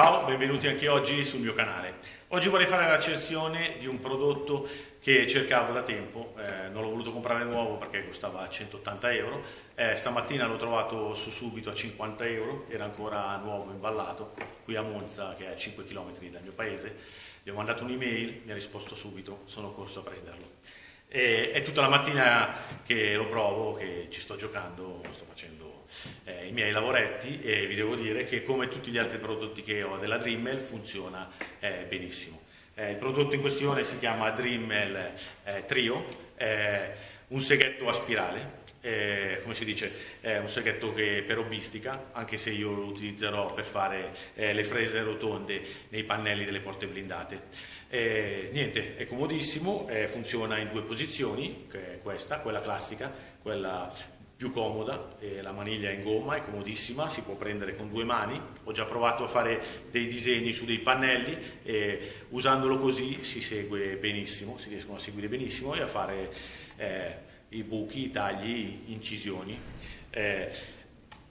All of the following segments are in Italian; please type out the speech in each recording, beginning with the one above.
Ciao, benvenuti anche oggi sul mio canale. Oggi vorrei fare la recensione di un prodotto che cercavo da tempo, eh, non l'ho voluto comprare nuovo perché costava 180 euro, eh, stamattina l'ho trovato su subito a 50 euro, era ancora nuovo, imballato, qui a Monza che è a 5 km dal mio paese, gli ho mandato un'email, mi ha risposto subito, sono corso a prenderlo. E, è tutta la mattina che lo provo, che ci sto giocando, sto facendo eh, i miei lavoretti e vi devo dire che come tutti gli altri prodotti che ho della Drimmel funziona eh, benissimo. Eh, il prodotto in questione si chiama Drimmel eh, Trio, un seghetto a spirale, eh, come si dice, è un seghetto che per hobbistica, anche se io lo utilizzerò per fare eh, le frese rotonde nei pannelli delle porte blindate. Eh, niente, è comodissimo, eh, funziona in due posizioni, che è questa, quella classica, quella più comoda, eh, la maniglia è in gomma, è comodissima, si può prendere con due mani, ho già provato a fare dei disegni su dei pannelli e usandolo così si segue benissimo, si riescono a seguire benissimo e a fare eh, i buchi, i tagli, incisioni. Eh,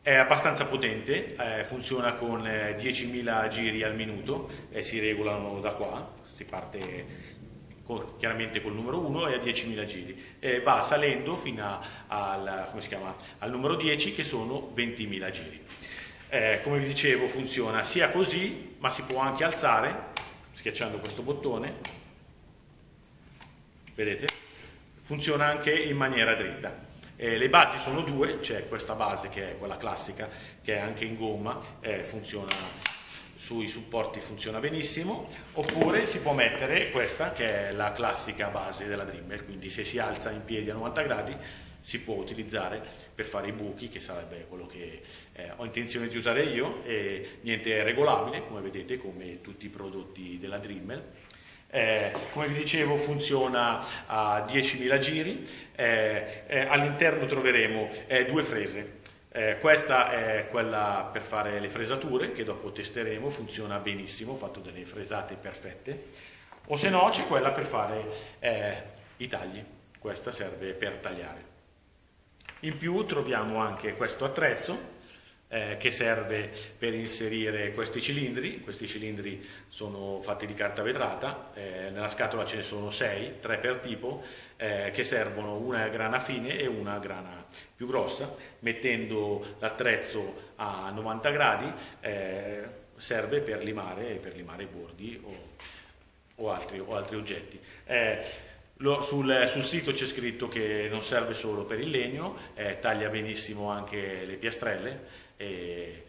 è abbastanza potente, eh, funziona con 10.000 eh, giri al minuto e si regolano da qua, si parte con, chiaramente col numero 1 e a 10.000 giri e va salendo fino a, al, chiama, al, numero 10 che sono 20.000 giri. Eh, come vi dicevo funziona sia così ma si può anche alzare schiacciando questo bottone, vedete? Funziona anche in maniera dritta. Eh, le basi sono due, c'è questa base che è quella classica, che è anche in gomma, eh, funziona sui supporti funziona benissimo, oppure si può mettere questa che è la classica base della Dreamer, quindi se si alza in piedi a 90 gradi si può utilizzare per fare i buchi, che sarebbe quello che eh, ho intenzione di usare io, e niente è regolabile, come vedete, come tutti i prodotti della Dreamer. Eh, come vi dicevo funziona a 10.000 giri, eh, eh, all'interno troveremo eh, due frese, eh, questa è quella per fare le fresature, che dopo testeremo, funziona benissimo, ho fatto delle fresate perfette. O se no c'è quella per fare eh, i tagli, questa serve per tagliare. In più troviamo anche questo attrezzo, eh, che serve per inserire questi cilindri, questi cilindri sono fatti di carta vetrata, eh, nella scatola ce ne sono sei, tre per tipo, eh, che servono una grana fine e una grana più grossa, mettendo l'attrezzo a 90 gradi eh, serve per limare, per limare i bordi o, o, altri, o altri, oggetti. Eh, lo, sul, sul, sito c'è scritto che non serve solo per il legno, eh, taglia benissimo anche le piastrelle. E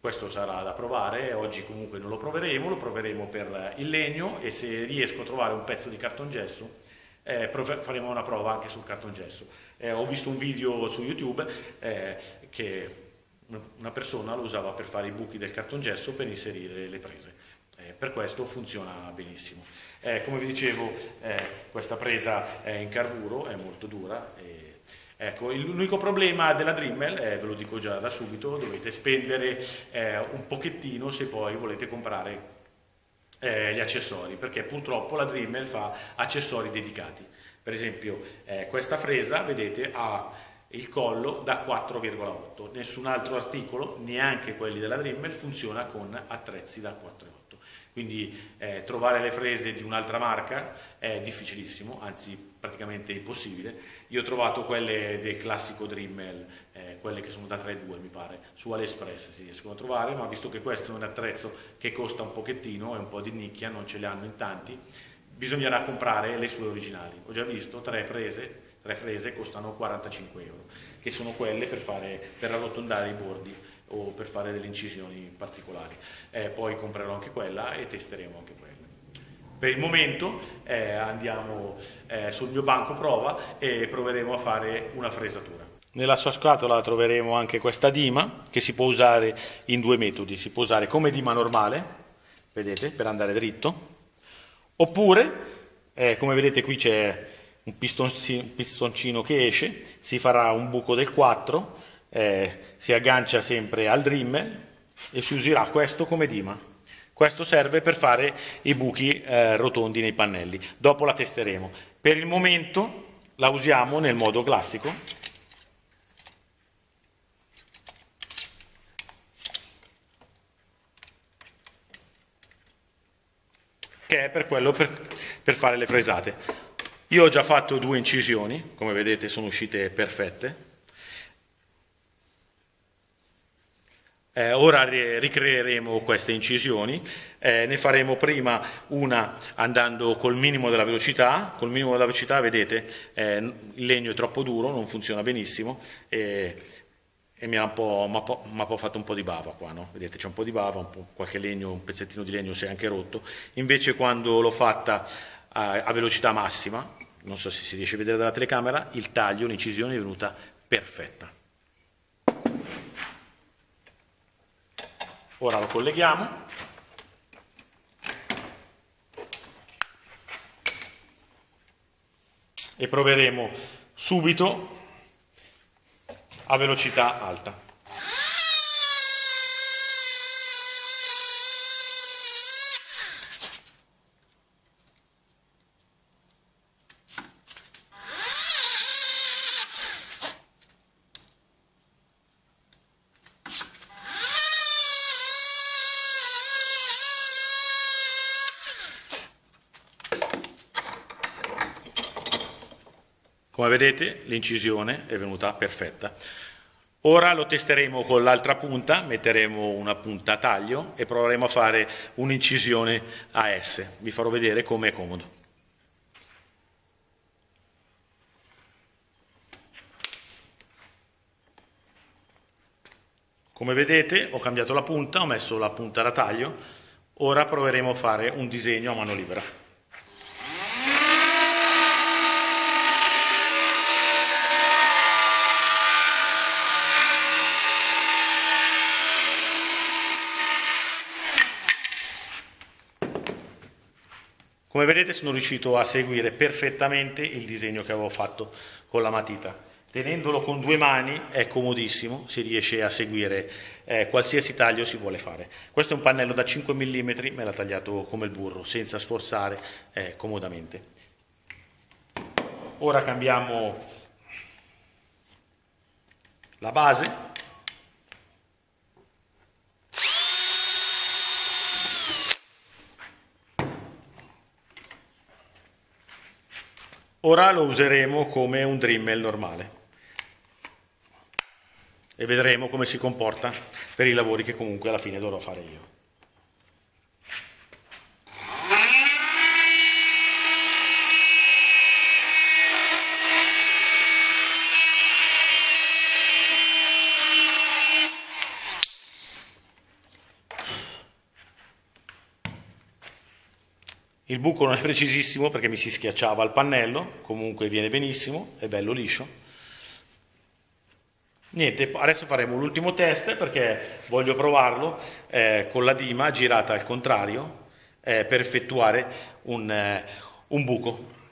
questo sarà da provare, oggi comunque non lo proveremo, lo proveremo per il legno e se riesco a trovare un pezzo di cartongesso eh, faremo una prova anche sul cartongesso. Eh, ho visto un video su YouTube eh, che una persona lo usava per fare i buchi del cartongesso per inserire le prese. Eh, per questo funziona benissimo. Eh, come vi dicevo, eh, questa presa è in carburo, è molto dura. E, ecco, l'unico problema della Dremel, ve lo dico già da subito, dovete spendere un pochettino se poi volete comprare eh, gli accessori, perché purtroppo la Dremel fa accessori dedicati. Per esempio eh, questa fresa, vedete, ha il collo da 4,8, nessun altro articolo, neanche quelli della Dremel, funziona con attrezzi da 4,8. Quindi eh, trovare le frese di un'altra marca è difficilissimo, anzi praticamente impossibile. Io ho trovato quelle del classico Dremel, eh, quelle che sono da 3,2 mi pare, su AliExpress si riescono a trovare, ma visto che questo è un attrezzo che costa un pochettino, è un po' di nicchia, non ce le hanno in tanti, bisognerà comprare le sue originali. Ho già visto tre frese, tre frese costano 45 euro, che sono quelle per, fare, per arrotondare i bordi o per fare delle incisioni particolari. Eh, poi comprerò anche quella e testeremo anche quella. Per il momento eh, andiamo eh, sul mio banco prova e proveremo a fare una fresatura. Nella sua scatola troveremo anche questa dima che si può usare in due metodi. Si può usare come dima normale, vedete, per andare dritto, oppure, eh, come vedete qui c'è un pistoncino che esce, si farà un buco del 4 eh, si aggancia sempre al Dream e si userà questo come dima. Questo serve per fare i buchi eh, rotondi nei pannelli. Dopo la testeremo. Per il momento la usiamo nel modo classico. che è per, quello per, per fare le fresate. Io ho già fatto due incisioni, come vedete sono uscite perfette. Eh, ora ricreeremo queste incisioni, eh, ne faremo prima una andando col minimo della velocità, col minimo della velocità vedete eh, il legno è troppo duro, non funziona benissimo e, e mi ha un po', m'ha po', m'ha po fatto un po' di bava qua, no? vedete c'è un po' di bava, un qualche legno, un pezzettino di legno si è anche rotto, invece quando l'ho fatta a, a velocità massima, non so se si riesce a vedere dalla telecamera, il taglio, l'incisione è venuta perfetta. Ora lo colleghiamo. E proveremo subito a velocità alta. Come vedete l'incisione è venuta perfetta. Ora lo testeremo con l'altra punta, metteremo una punta a taglio e proveremo a fare un'incisione a S. Vi farò vedere come è comodo. Come vedete ho cambiato la punta, ho messo la punta da taglio, ora proveremo a fare un disegno a mano libera. Come vedete sono riuscito a seguire perfettamente il disegno che avevo fatto con la matita. Tenendolo con due mani è comodissimo, si riesce a seguire eh, qualsiasi taglio si vuole fare. Questo è un pannello da 5 mm, me l'ha tagliato come il burro, senza sforzare, eh, comodamente. Ora cambiamo la base Ora lo useremo come un Dremel normale e vedremo come si comporta per i lavori che comunque alla fine dovrò fare io. Il buco non è precisissimo perché mi si schiacciava al pannello, comunque viene benissimo, è bello liscio. Niente, adesso faremo l'ultimo test perché voglio provarlo eh, con la dima girata al contrario eh, per effettuare un, eh, un buco.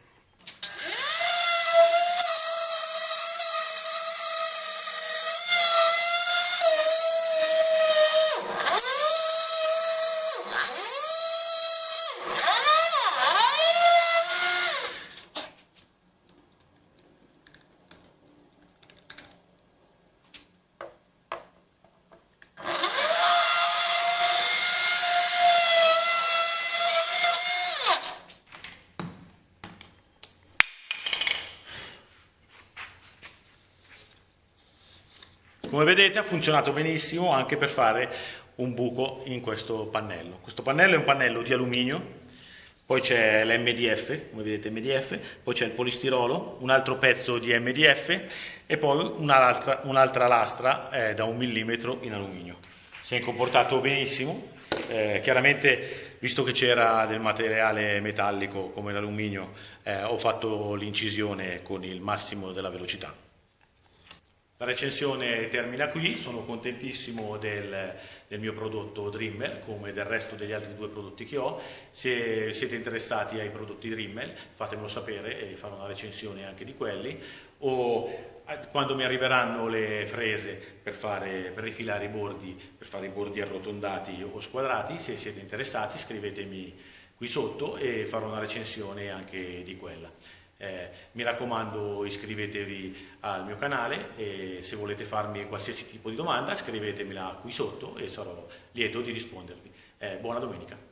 Come vedete ha funzionato benissimo anche per fare un buco in questo pannello. Questo pannello è un pannello di alluminio, poi c'è l'MDF, come vedete MDF, poi c'è il polistirolo, un altro pezzo di MDF e poi un'altra, un'altra lastra eh, da un millimetro in alluminio. Si è comportato benissimo, eh, chiaramente visto che c'era del materiale metallico come l'alluminio eh, ho fatto l'incisione con il massimo della velocità. La recensione termina qui, sono contentissimo del, del, mio prodotto Dreamer come del resto degli altri due prodotti che ho. Se siete interessati ai prodotti Dreamer fatemelo sapere e farò una recensione anche di quelli o quando mi arriveranno le frese per, fare, per rifilare i bordi, per fare i bordi arrotondati o squadrati, se siete interessati scrivetemi qui sotto e farò una recensione anche di quella. Eh, mi raccomando iscrivetevi al mio canale e se volete farmi qualsiasi tipo di domanda scrivetemela qui sotto e sarò lieto di rispondervi. Eh, buona domenica.